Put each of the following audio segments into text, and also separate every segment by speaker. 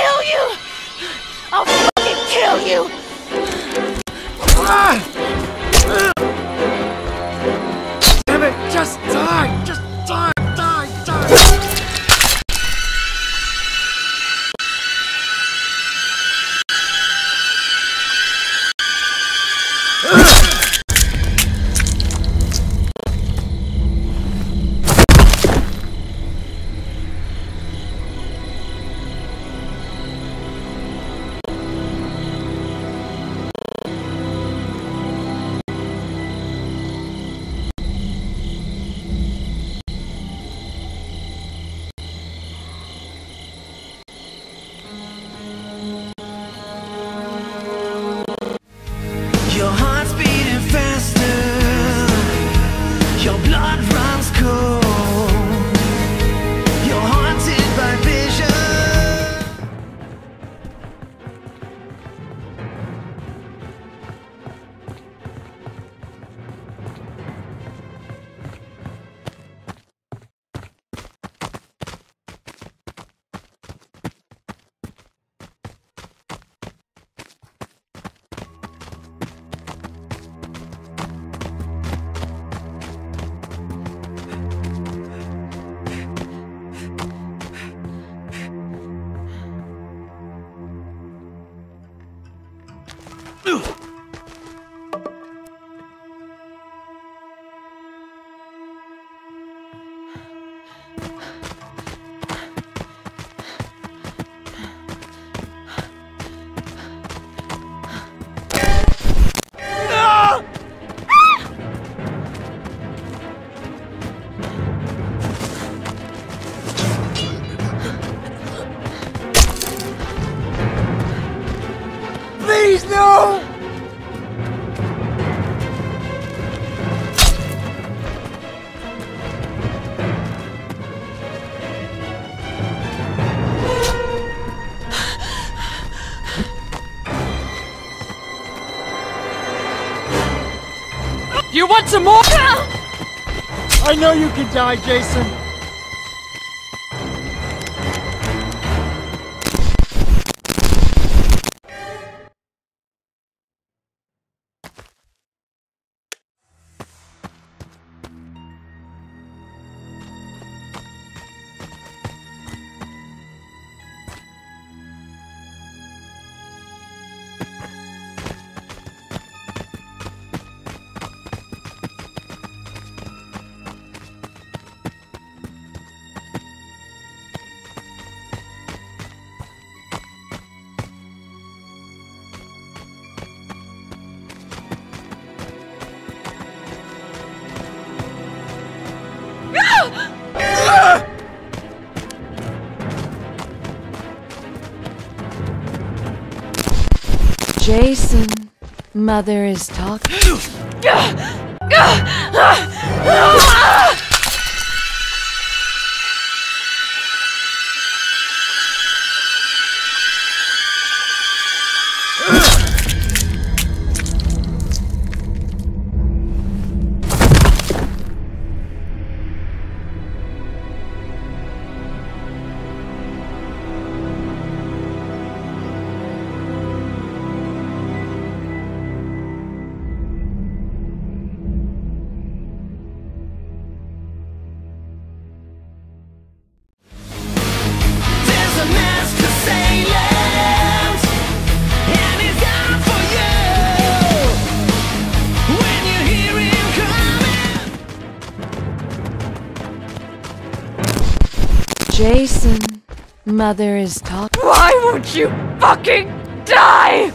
Speaker 1: kill you! I'll fucking kill you!
Speaker 2: Ah! Damn it! Just die! Just
Speaker 3: Ugh!
Speaker 2: Please, no!
Speaker 1: You want some more?
Speaker 2: I know you can die, Jason.
Speaker 1: Jason, Mother is talking. Jason, Mother is talking. Why won't you fucking die?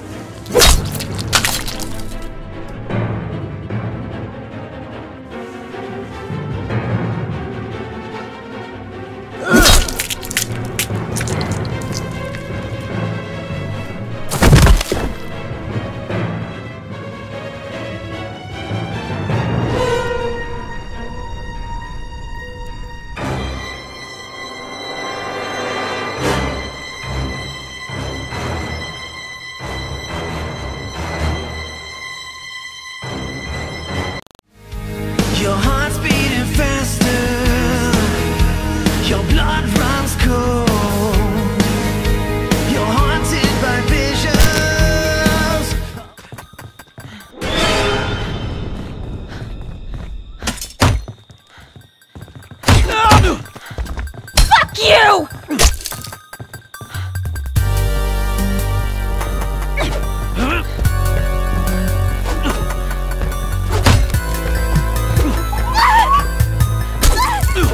Speaker 1: Fuck you!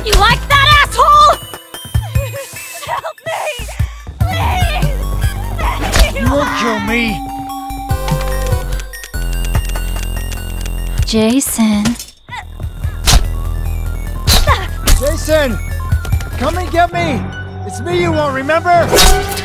Speaker 1: You like that, asshole?
Speaker 4: Help me! Please!
Speaker 2: You won't kill me.
Speaker 4: Jason.
Speaker 2: Jason! Come and get me! It's me you won't remember!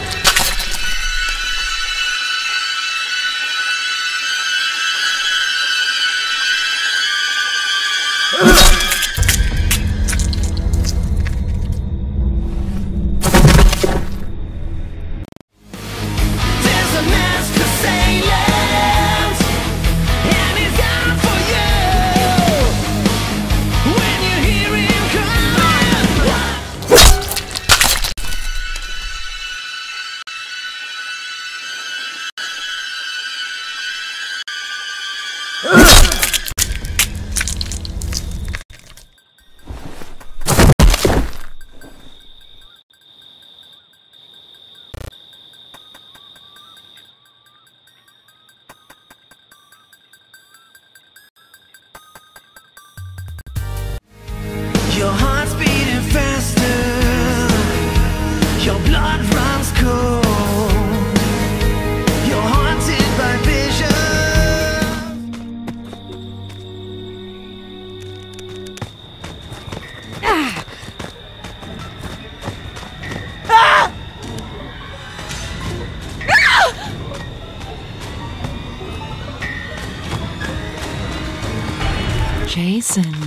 Speaker 1: You!